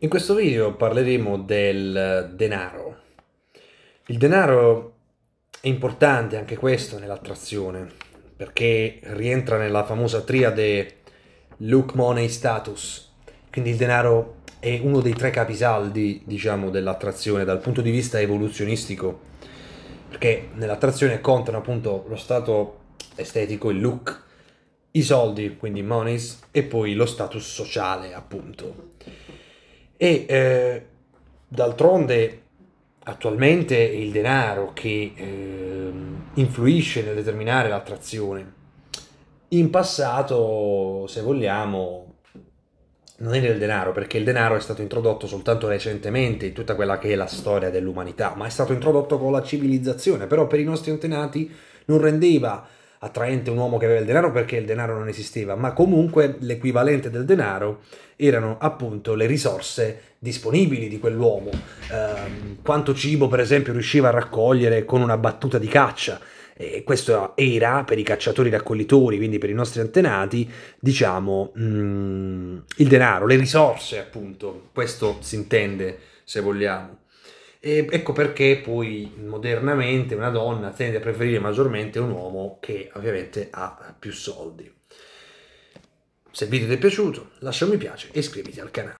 In questo video parleremo del denaro. Il denaro è importante anche questo nell'attrazione, perché rientra nella famosa triade look, money, status. Quindi il denaro è uno dei tre capisaldi, diciamo, dell'attrazione dal punto di vista evoluzionistico, perché nell'attrazione contano appunto lo stato estetico, il look, i soldi, quindi monies, e poi lo status sociale, appunto. E eh, d'altronde attualmente è il denaro che eh, influisce nel determinare l'attrazione. In passato, se vogliamo, non era il denaro, perché il denaro è stato introdotto soltanto recentemente in tutta quella che è la storia dell'umanità, ma è stato introdotto con la civilizzazione, però per i nostri antenati non rendeva attraente un uomo che aveva il denaro perché il denaro non esisteva, ma comunque l'equivalente del denaro erano appunto le risorse disponibili di quell'uomo. Eh, quanto cibo, per esempio, riusciva a raccogliere con una battuta di caccia. E questo era per i cacciatori raccoglitori, quindi per i nostri antenati, diciamo, mh, mm, il denaro, le risorse, appunto. Questo si intende, se vogliamo. E ecco perché poi modernamente una donna tende a preferire maggiormente un uomo che ovviamente ha più soldi. Se il video ti è piaciuto lascia un mi piace e iscriviti al canale.